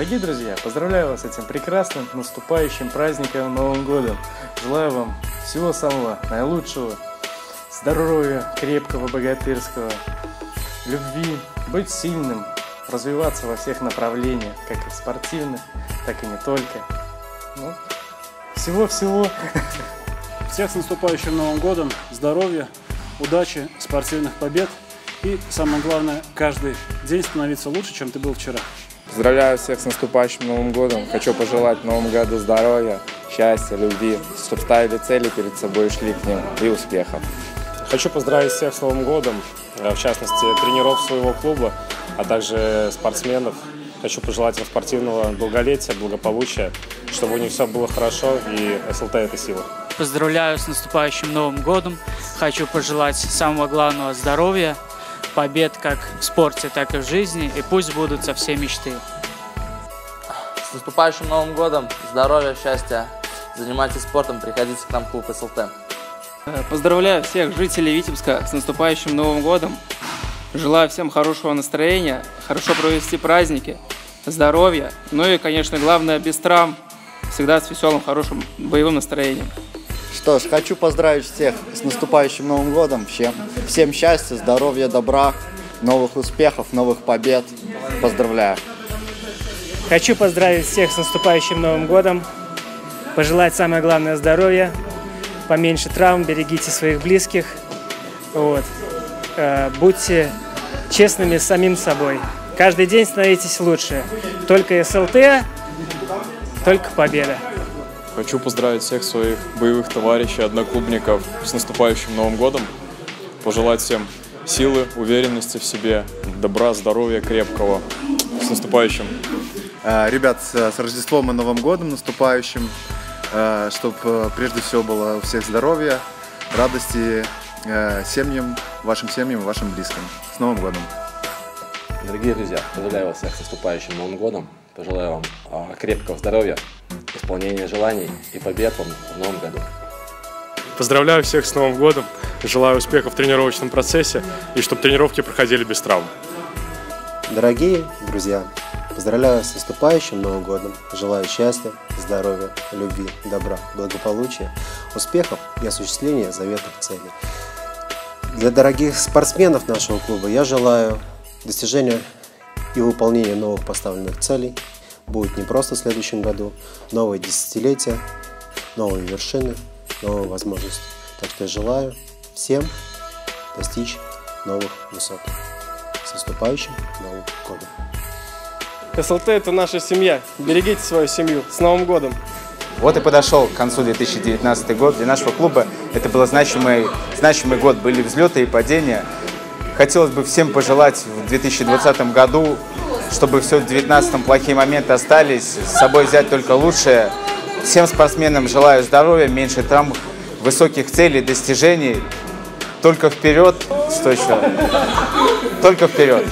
Дорогие друзья, поздравляю вас с этим прекрасным наступающим праздником Новым Годом. Желаю вам всего самого наилучшего, здоровья, крепкого, богатырского, любви, быть сильным, развиваться во всех направлениях, как и спортивных, так и не только. Ну, всего-всего. Всех с наступающим Новым Годом, здоровья, удачи, спортивных побед и, самое главное, каждый день становиться лучше, чем ты был вчера. Поздравляю всех с наступающим Новым годом. Хочу пожелать в Новом году здоровья, счастья, любви, чтобы ставили цели перед собой и шли к ним, и успехов. Хочу поздравить всех с Новым годом, в частности тренеров своего клуба, а также спортсменов. Хочу пожелать им спортивного долголетия, благополучия, чтобы у них все было хорошо и СЛТ – это сила. Поздравляю с наступающим Новым годом. Хочу пожелать самого главного здоровья, побед как в спорте, так и в жизни, и пусть будут со все мечты. С наступающим Новым годом, здоровья, счастья, занимайтесь спортом, приходите к нам в клуб СЛТ. Поздравляю всех жителей Витебска с наступающим Новым годом. Желаю всем хорошего настроения, хорошо провести праздники, здоровья, ну и, конечно, главное, без травм, всегда с веселым, хорошим боевым настроением. Что ж, хочу поздравить всех с наступающим Новым годом. Всем, всем счастья, здоровья, добра, новых успехов, новых побед. Поздравляю. Хочу поздравить всех с наступающим Новым годом. Пожелать самое главное здоровья, поменьше травм, берегите своих близких. Вот. Э, будьте честными с самим собой. Каждый день становитесь лучше. Только СЛТ, только победа. Хочу поздравить всех своих боевых товарищей, одноклубников с наступающим Новым годом. Пожелать всем силы, уверенности в себе, добра, здоровья крепкого. С наступающим. Ребят, с Рождеством и Новым годом наступающим. Чтобы прежде всего было у всех здоровья, радости семьям, вашим семьям, вашим близким. С Новым годом! Дорогие друзья, поздравляю вас всех с наступающим Новым годом. Пожелаю вам крепкого здоровья, исполнения желаний и побед вам в новом году. Поздравляю всех с Новым годом, желаю успехов в тренировочном процессе и чтобы тренировки проходили без травм. Дорогие друзья, поздравляю с наступающим Новым годом, желаю счастья, здоровья, любви, добра, благополучия, успехов и осуществления заветных целей. Для дорогих спортсменов нашего клуба я желаю достижения и выполнения новых поставленных целей будет не просто в следующем году, новое десятилетие, новые вершины, новые возможности. Так что я желаю всем достичь новых высот. С наступающим Новым Годом! СЛТ – это наша семья. Берегите свою семью. С Новым годом! Вот и подошел к концу 2019 год. Для нашего клуба это был значимый, значимый год. Были взлеты и падения. Хотелось бы всем пожелать в 2020 году, чтобы все в 2019 плохие моменты остались, с собой взять только лучшее. Всем спортсменам желаю здоровья, меньше травм, высоких целей, достижений. Только вперед, что еще? Только вперед.